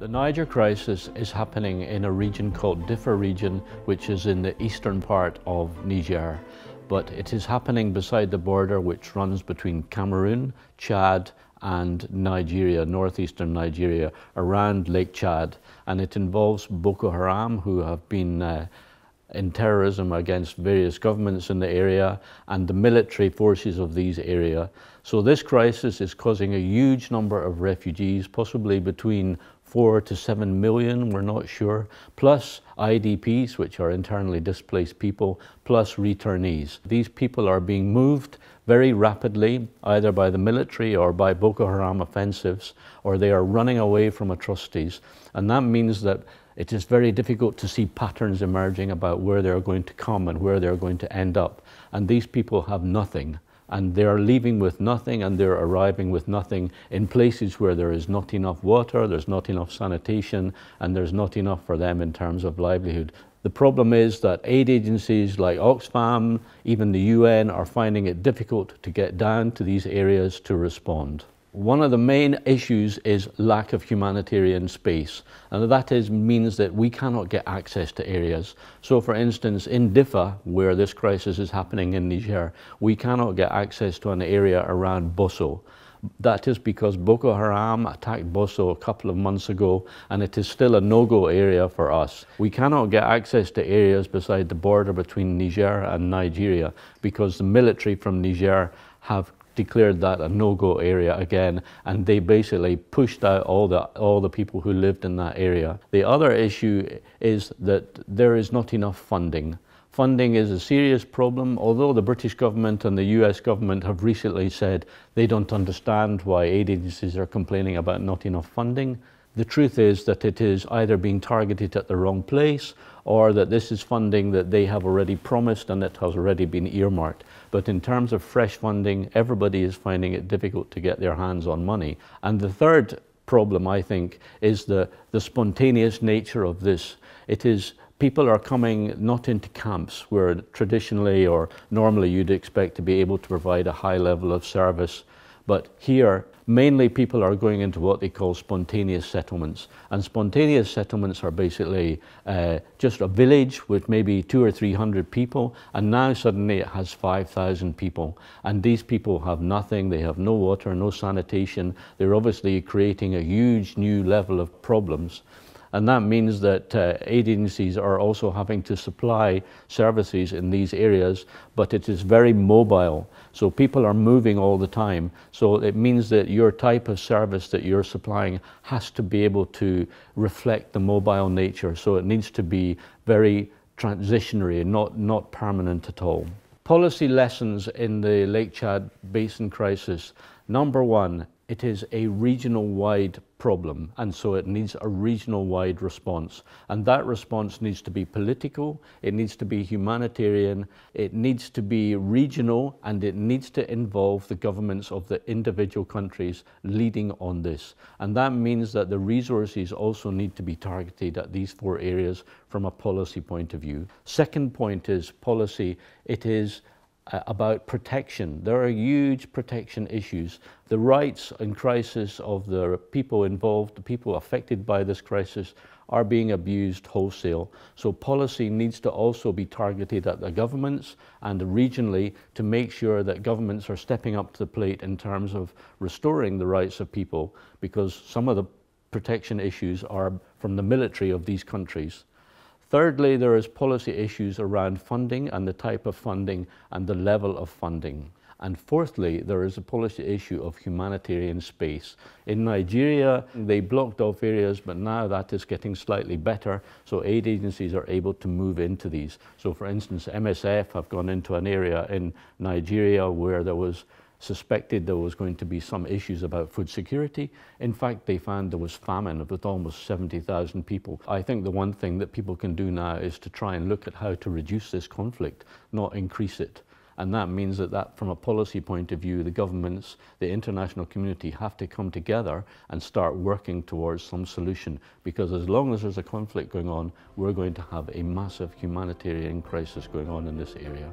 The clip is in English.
The Niger crisis is happening in a region called Diffa region, which is in the eastern part of Niger. But it is happening beside the border which runs between Cameroon, Chad, and Nigeria, northeastern Nigeria, around Lake Chad. And it involves Boko Haram, who have been uh, in terrorism against various governments in the area and the military forces of these area. So this crisis is causing a huge number of refugees, possibly between four to seven million, we're not sure, plus IDPs, which are internally displaced people, plus returnees. These people are being moved very rapidly, either by the military or by Boko Haram offensives, or they are running away from atrocities. And that means that it is very difficult to see patterns emerging about where they're going to come and where they're going to end up. And these people have nothing. And they're leaving with nothing and they're arriving with nothing in places where there is not enough water, there's not enough sanitation, and there's not enough for them in terms of livelihood. The problem is that aid agencies like Oxfam, even the UN, are finding it difficult to get down to these areas to respond. One of the main issues is lack of humanitarian space, and that is, means that we cannot get access to areas. So, for instance, in Diffa, where this crisis is happening in Niger, we cannot get access to an area around Bosso. That is because Boko Haram attacked Bosso a couple of months ago, and it is still a no-go area for us. We cannot get access to areas beside the border between Niger and Nigeria because the military from Niger have declared that a no-go area again, and they basically pushed out all the all the people who lived in that area. The other issue is that there is not enough funding. Funding is a serious problem, although the British government and the US government have recently said they don't understand why aid agencies are complaining about not enough funding. The truth is that it is either being targeted at the wrong place or that this is funding that they have already promised and it has already been earmarked. But in terms of fresh funding, everybody is finding it difficult to get their hands on money. And the third problem, I think, is the, the spontaneous nature of this. It is people are coming not into camps where traditionally or normally you'd expect to be able to provide a high level of service but here, mainly people are going into what they call spontaneous settlements. And spontaneous settlements are basically uh, just a village with maybe two or three hundred people, and now suddenly it has 5,000 people. And these people have nothing, they have no water, no sanitation. They're obviously creating a huge new level of problems. And that means that uh, aid agencies are also having to supply services in these areas, but it is very mobile. So people are moving all the time. So it means that your type of service that you're supplying has to be able to reflect the mobile nature. So it needs to be very transitionary, not, not permanent at all. Policy lessons in the Lake Chad Basin crisis. Number one, it is a regional wide problem and so it needs a regional wide response. And that response needs to be political it needs to be humanitarian it needs to be regional and it needs to involve the governments of the individual countries leading on this. And that means that the resources also need to be targeted at these four areas from a policy point of view. Second point is policy. It is Uh, about protection. There are huge protection issues. The rights and crisis of the people involved, the people affected by this crisis, are being abused wholesale. So policy needs to also be targeted at the governments and regionally to make sure that governments are stepping up to the plate in terms of restoring the rights of people because some of the protection issues are from the military of these countries. Thirdly, there is policy issues around funding and the type of funding and the level of funding. And fourthly, there is a policy issue of humanitarian space. In Nigeria, they blocked off areas, but now that is getting slightly better, so aid agencies are able to move into these. So for instance, MSF have gone into an area in Nigeria where there was suspected there was going to be some issues about food security. In fact, they found there was famine with almost 70,000 people. I think the one thing that people can do now is to try and look at how to reduce this conflict, not increase it. And that means that, that from a policy point of view, the governments, the international community have to come together and start working towards some solution. Because as long as there's a conflict going on, we're going to have a massive humanitarian crisis going on in this area.